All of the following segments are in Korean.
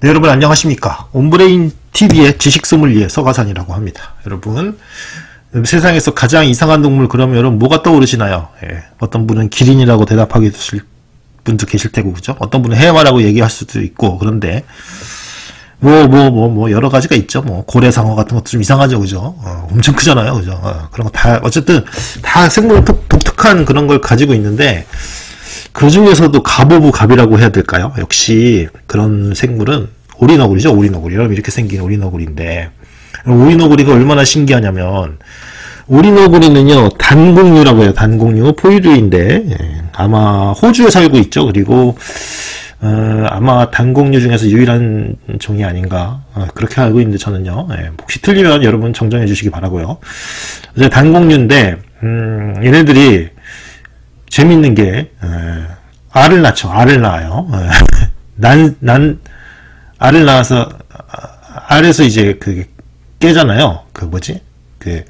네, 여러분 안녕하십니까. 온브레인 TV의 지식 소믈리에 서가산이라고 합니다. 여러분, 세상에서 가장 이상한 동물 그러면 여러분 뭐가 떠오르시나요? 예, 어떤 분은 기린이라고 대답하게 되실 분도 계실 테고, 그죠? 어떤 분은 해마라고 얘기할 수도 있고, 그런데, 뭐, 뭐, 뭐, 뭐, 여러 가지가 있죠. 뭐, 고래상어 같은 것도 좀 이상하죠. 그죠? 어, 엄청 크잖아요. 그죠? 어, 그런 거 다, 어쨌든, 다 생물 독특한 그런 걸 가지고 있는데, 그 중에서도 갑오브 갑이라고 해야 될까요? 역시 그런 생물은 오리너구리죠. 오리너구리. 여러분 이렇게 생긴 오리너구리인데 오리너구리가 얼마나 신기하냐면 오리너구리는요 단공류라고 해요. 단공류 포유류인데 예, 아마 호주에 살고 있죠. 그리고 어, 아마 단공류 중에서 유일한 종이 아닌가 어, 그렇게 알고 있는데 저는요. 예, 혹시 틀리면 여러분 정정해 주시기 바라고요. 이제 단공류인데 음, 얘네들이 재밌는 게 에, 알을 낳죠. 알을 낳아요. 난, 난 알을 낳아서 알에서 이제 그 깨잖아요. 그 뭐지? 그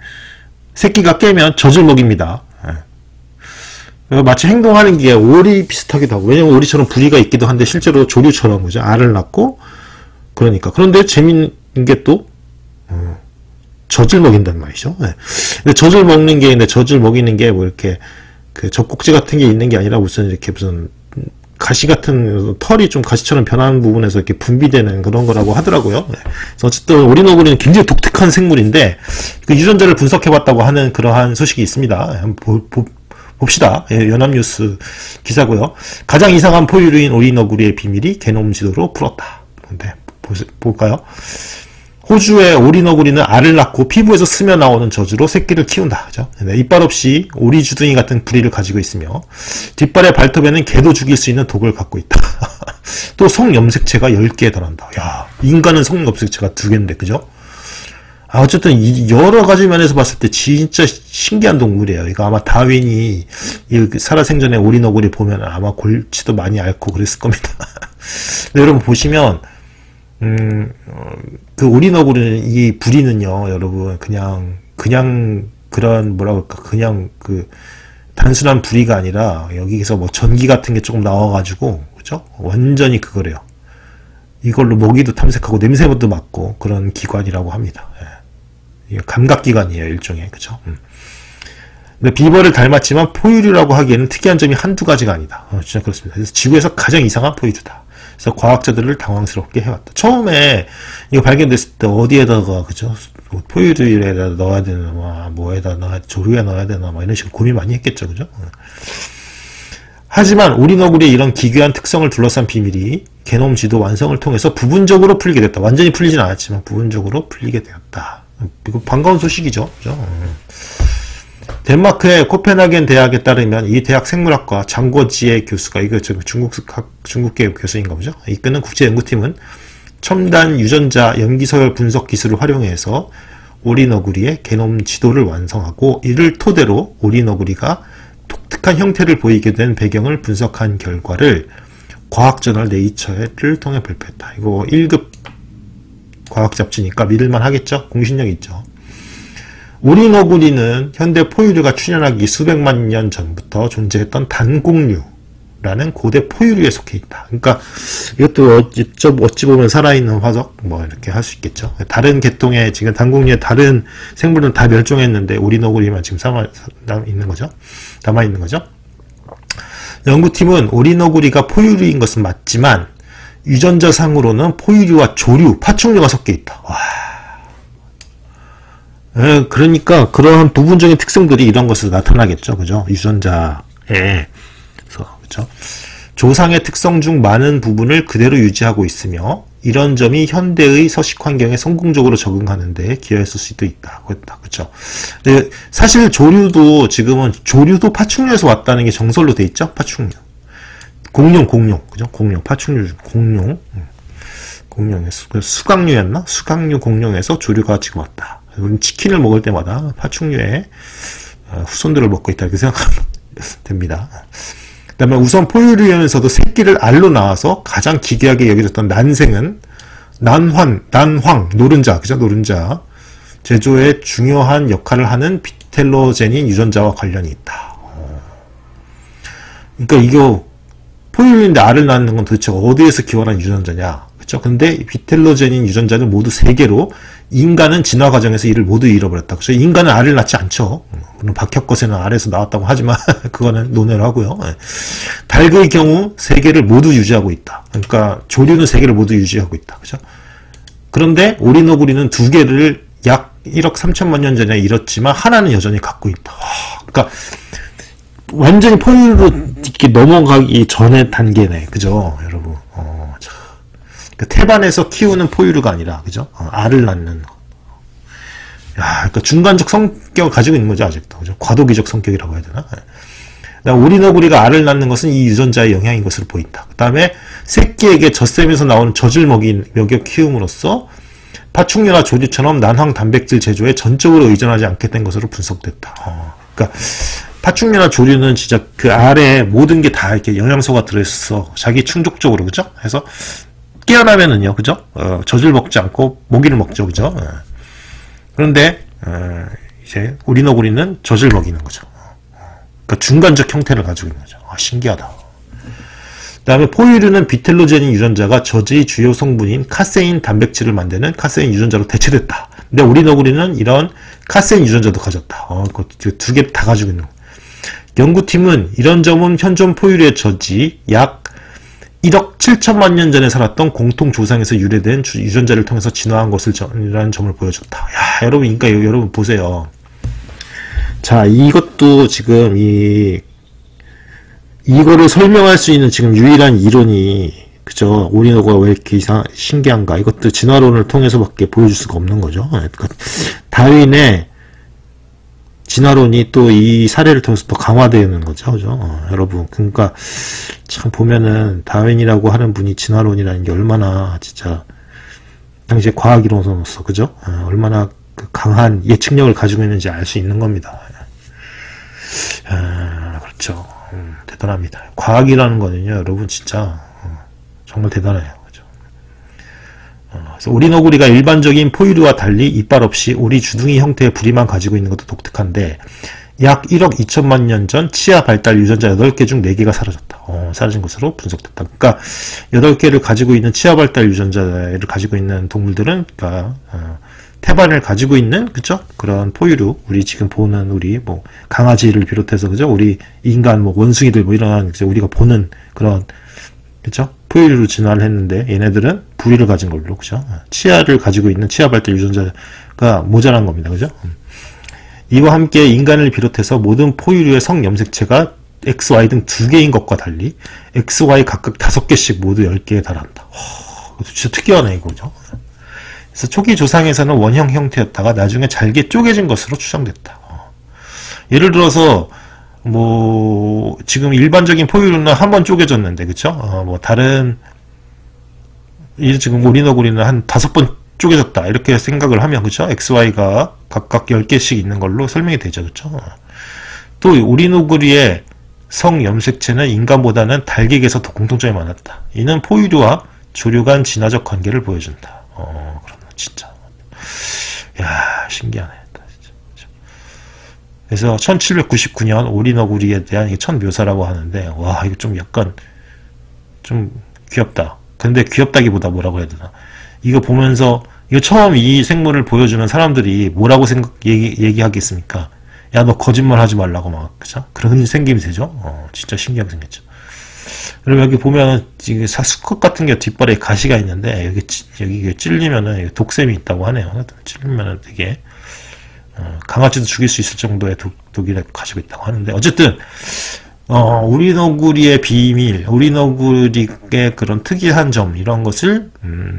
새끼가 깨면 젖을 먹입니다. 마치 행동하는 게 오리 비슷하기도 하고 왜냐면 오리처럼 부리가 있기도 한데 실제로 조류처럼 그죠 알을 낳고 그러니까 그런데 재밌는 게또 어, 젖을 먹인단 말이죠. 네. 근데 젖을 먹는 게 근데 젖을 먹이는 게 뭐 이렇게 그 젖꼭지 같은 게 있는 게 아니라 무슨 이렇게 무슨 가시 같은 털이 좀 가시처럼 변하는 부분에서 이렇게 분비되는 그런 거라고 하더라고요. 네. 그래서 어쨌든 오리너구리는 굉장히 독특한 생물인데 그 유전자를 분석해봤다고 하는 그러한 소식이 있습니다. 한번 보, 보, 봅시다. 예, 연합뉴스 기사고요. 가장 이상한 포유류인 오리너구리의 비밀이 게놈 지도로 풀었다. 네, 볼까요? 호주의 오리너구리는 알을 낳고 피부에서 스며 나오는 저주로 새끼를 키운다. 그죠? 네, 이빨 없이 오리 주둥이 같은 부리를 가지고 있으며 뒷발의 발톱에는 개도 죽일 수 있는 독을 갖고 있다. 또 성염색체가 10개에 달한다. 야, 인간은 성염색체가 2개인데 그죠? 아, 어쨌든 여러 가지 면에서 봤을 때 진짜 신기한 동물이에요. 이거 아마 다윈이 살아생전에 오리너구리 보면 아마 골치도 많이 앓고 그랬을 겁니다. 여러분 보시면 음, 어, 그 오리너구리는 이 부리는요, 여러분, 그냥, 그냥, 그런, 뭐라 그럴까, 그냥 그, 단순한 부리가 아니라, 여기서 뭐 전기 같은 게 조금 나와가지고, 그죠? 완전히 그거래요. 이걸로 모기도 탐색하고 냄새부터 맡고 그런 기관이라고 합니다. 예. 감각기관이에요, 일종의. 그죠? 음. 근데 비버를 닮았지만 포유류라고 하기에는 특이한 점이 한두 가지가 아니다. 어, 진짜 그렇습니다. 그래서 지구에서 가장 이상한 포유류다. 그래서 과학자들을 당황스럽게 해왔다. 처음에 이거 발견됐을 때 어디에다가 그죠? 뭐 포유류에다 넣어야 되나, 뭐, 뭐에다 넣어야, 조류에 넣어야 되나, 뭐 이런 식으로 고민 많이 했겠죠, 그죠? 하지만 오리너구리의 이런 기괴한 특성을 둘러싼 비밀이 게놈 지도 완성을 통해서 부분적으로 풀리게 됐다. 완전히 풀리진 않았지만 부분적으로 풀리게 되었다. 이거 반가운 소식이죠. 그죠? 덴마크의 코펜하겐 대학에 따르면 이 대학 생물학과 장고지의 교수가 이거 중국 중국계 교수인가 보죠. 이끄는 국제 연구팀은 첨단 유전자 염기서열 분석 기술을 활용해서 오리너구리의 게놈 지도를 완성하고 이를 토대로 오리너구리가 독특한 형태를 보이게 된 배경을 분석한 결과를 과학저널 네이처를 통해 발표했다. 이거 1급 과학 잡지니까 믿을만 하겠죠? 공신력 있죠. 오리너구리는 현대 포유류가 출현하기 수백만 년 전부터 존재했던 단공류라는 고대 포유류에 속해 있다. 그러니까 이것도 어찌, 어찌 보면 살아있는 화석 뭐 이렇게 할 수 있겠죠. 다른 계통의 지금 단공류의 다른 생물은 다 멸종했는데 오리너구리만 지금 삼아 있는 거죠. 남아 있는 거죠. 연구팀은 오리너구리가 포유류인 것은 맞지만 유전자상으로는 포유류와 조류, 파충류가 섞여 있다. 와. 예, 그러니까 그러한 부분적인 특성들이 이런 것으로 나타나겠죠. 그죠? 유전자에. 그죠? 조상의 특성 중 많은 부분을 그대로 유지하고 있으며 이런 점이 현대의 서식 환경에 성공적으로 적응하는 데 기여했을 수도 있다. 그렇다. 그죠? 사실 조류도 지금은 조류도 파충류에서 왔다는 게 정설로 돼 있죠? 파충류. 공룡, 공룡. 그죠? 공룡. 파충류, 공룡. 음. 공룡에서. 수강류였나? 수강류 공룡에서 조류가 지금 왔다. 치킨을 먹을 때마다 파충류의 어, 후손들을 먹고 있다 이렇게 생각하면 됩니다. 그 다음에 우선 포유류에서도 새끼를 알로 낳아서 가장 기괴하게 여겨졌던 난생은 난환, 난황, 노른자, 그죠? 노른자. 제조에 중요한 역할을 하는 비텔로제닌 유전자와 관련이 있다. 그러니까 이거 포유류인데 알을 낳는 건 도대체 어디에서 기원한 유전자냐? 그렇죠? 근데 비텔로제닌 유전자는 모두 세 개로 인간은 진화 과정에서 이를 모두 잃어버렸다. 그렇죠? 인간은 알을 낳지 않죠. 물론 박혁것에는 알에서 나왔다고 하지만 그거는 논외로 하고요. 예. 닭의 경우 세 개를 모두 유지하고 있다. 그러니까 조류는 세 개를 모두 유지하고 있다. 그렇죠? 그런데 오리너구리는 두 개를 약 1억 3천만 년 전에 잃었지만 하나는 여전히 갖고 있다. 그러니까 완전히 포유로 이렇게 넘어가기 전의 단계네. 그죠? 여러분. 그러니까 태반에서 키우는 포유류가 아니라, 그죠? 어, 알을 낳는. 야, 그러니까 중간적 성격을 가지고 있는 거죠, 아직도. 그죠? 과도기적 성격이라고 해야 되나? 네. 오리너구리가 알을 낳는 것은 이 유전자의 영향인 것으로 보인다. 그 다음에 새끼에게 젖샘에서 나오는 젖을 먹이, 먹여 키움으로써 파충류나 조류처럼 난황 단백질 제조에 전적으로 의존하지 않게 된 것으로 분석됐다. 어, 그러니까 파충류나 조류는 진짜 그 알에 모든 게 다 이렇게 영양소가 들어있어. 자기 충족적으로, 그죠? 해서 깨어나면은요, 그죠? 어, 젖을 먹지 않고 모기를 먹죠, 그죠? 어. 그런데, 어, 이제 우리너구리는 젖을 먹이는 거죠. 그러니까 중간적 형태를 가지고 있는 거죠. 아, 신기하다. 그 다음에 포유류는 비텔로제닌 유전자가 젖의 주요 성분인 카세인 단백질을 만드는 카세인 유전자로 대체됐다. 근데 우리 너구리는 이런 카세인 유전자도 가졌다. 어, 두개 다 가지고 있는 거. 연구팀은 이런 점은 현존 포유류의 젖이 약 1억 7천만 년 전에 살았던 공통 조상에서 유래된 유전자를 통해서 진화한 것을이라는 점을 보여줬다. 야, 여러분, 그러니까 여러분 보세요. 자, 이것도 지금 이 이거를 설명할 수 있는 지금 유일한 이론이 그죠? 오리노가 왜 이렇게 이상 신기한가? 이것도 진화론을 통해서밖에 보여줄 수가 없는 거죠. 그러니까 다윈의 진화론이 또 이 사례를 통해서 더 강화되는 거죠. 그죠? 어, 여러분. 그러니까 참 보면은 다윈이라고 하는 분이 진화론이라는 게 얼마나 진짜 당시에 과학 이론으로서 그죠? 어, 얼마나 그 강한 예측력을 가지고 있는지 알 수 있는 겁니다. 아, 그렇죠. 음, 대단합니다. 과학이라는 거는요, 여러분 진짜 어, 정말 대단해요. 그래서 오리너구리가 일반적인 포유류와 달리 이빨 없이 오리 주둥이 형태의 부리만 가지고 있는 것도 독특한데 약 1억 2천만 년 전 치아 발달 유전자 8개 중 4개가 사라졌다. 어, 사라진 것으로 분석됐다. 그러니까 8개를 가지고 있는 치아 발달 유전자를 가지고 있는 동물들은 그러니까 어, 태반을 가지고 있는 그죠? 그런 포유류 우리 지금 보는 우리 뭐 강아지를 비롯해서 그죠? 우리 인간 뭐 원숭이들 뭐 이런? 우리가 보는 그런 그죠? 포유류로 진화를 했는데 얘네들은 부리를 가진 걸로 그죠? 치아를 가지고 있는 치아 발달 유전자가 모자란 겁니다. 그죠? 음. 이와 함께 인간을 비롯해서 모든 포유류의 성 염색체가 XY 등 두 개인 것과 달리 XY 각각 다섯 개씩 모두 10개에 달한다. 허, 진짜 특이하네 이거죠. 그래서 초기 조상에서는 원형 형태였다가 나중에 잘게 쪼개진 것으로 추정됐다. 어. 예를 들어서 뭐 지금 일반적인 포유류는 한 번 쪼개졌는데 그쵸? 어, 뭐 다른 이 지금 오리너구리는 한 다섯 번 쪼개졌다 이렇게 생각을 하면 그쵸? XY가 각각 10개씩 있는 걸로 설명이 되죠 그쵸? 또 오리너구리의 성염색체는 인간보다는 달객에서 더 공통점이 많았다. 이는 포유류와 조류 간 진화적 관계를 보여준다. 어, 그럼 진짜. 야, 신기하네. 그래서 1799년 오리너구리에 대한 첫 묘사라고 하는데 와 이거 좀 약간 좀 귀엽다. 근데 귀엽다기보다 뭐라고 해야 되나? 이거 보면서 이거 처음 이 생물을 보여주면 사람들이 뭐라고 생각 얘기 얘기하겠습니까? 야 너 거짓말 하지 말라고 막 그죠? 그런 생김이 되죠. 어, 진짜 신기하게 생겼죠. 그리고 여기 보면 지금 수컷 같은 게 뒷발에 가시가 있는데 여기 여기 찔리면은 독샘이 있다고 하네요. 찔리면은 되게 어, 강아지도 죽일 수 있을 정도의 독, 독이를 가지고 있다고 하는데 어쨌든 어, 우리 너구리의 비밀, 우리 너구리의 그런 특이한 점 이런 것을 음,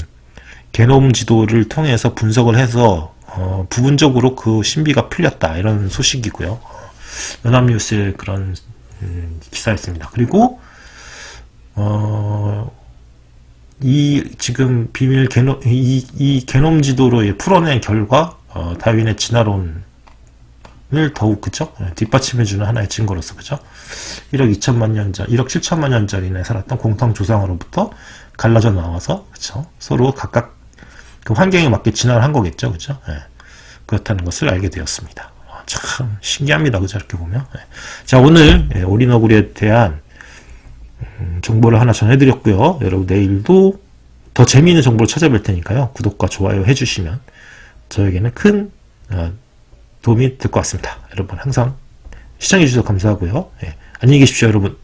게놈 지도를 통해서 분석을 해서 어, 부분적으로 그 신비가 풀렸다 이런 소식이고요. 연합뉴스의 그런 음, 기사였습니다. 그리고 어, 이 지금 비밀 게놈 이, 이 게놈 지도로 풀어낸 결과 어, 다윈의 진화론을 더욱 그죠 예, 뒷받침해주는 하나의 증거로서 그죠 1억 2천만 년 전, 1억 7천만 년 전에 살았던 공통 조상으로부터 갈라져 나와서 그죠 서로 각각 그 환경에 맞게 진화를 한 거겠죠 그죠 예. 그렇다는 것을 알게 되었습니다. 어, 참 신기합니다. 그죠? 이렇게 보면. 예. 자, 오늘 예, 오리너구리에 대한 음, 정보를 하나 전해드렸고요. 여러분 내일도 더 재미있는 정보를 찾아뵐 테니까요. 구독과 좋아요 해주시면 저에게는 큰 어, 도움이 될 것 같습니다. 여러분 항상 시청해주셔서 감사하고요. 예, 안녕히 계십시오 여러분.